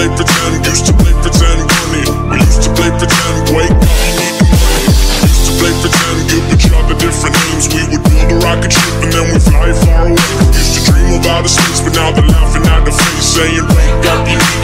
play pretend, used to play pretend, money. We used to play pretend, wake up, you need the money. Used to play pretend, give each other different names. We would build a rocket ship and then we fly far away. Used to dream about the space, but now they're laughing at the face, saying, wake up, you need.